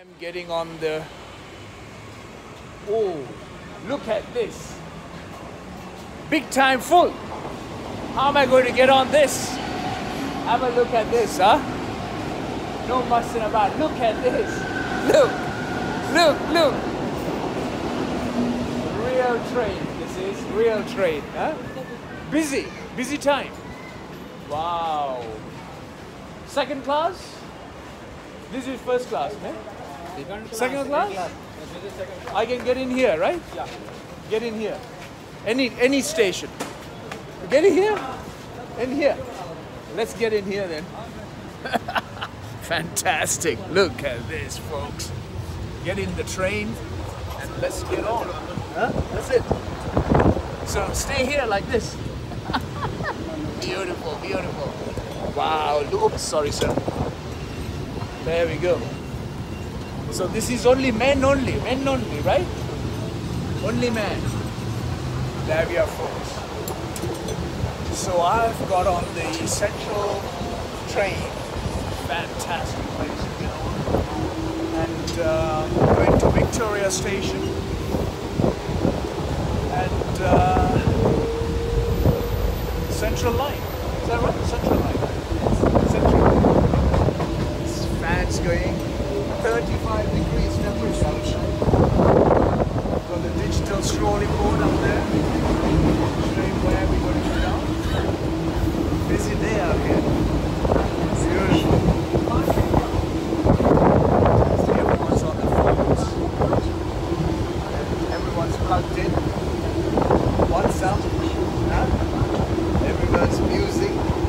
I'm getting on the. Oh, look at this. Big time full. How am I going to get on this? Have a look at this, huh? No mussing about. Look at this. Look. Look, look. Real train. This is real train, huh? Busy. Busy time. Wow. Second class? This is first class, man. Second class? I can get in here, right? Yeah. Get in here. Any any station. Get in here. In here. Let's get in here then. Fantastic. Look at this, folks. Get in the train and let's get on. Huh? That's it. So stay here like this. beautiful, beautiful. Wow. Oops, sorry, sir. There we go. So this is only men only, men only, right? Only men. There we are, folks. So I've got on the central train. Fantastic place get on. And uh, going to Victoria Station. And uh, Central Line. Is that right? Central Line. sound huh? everyone's music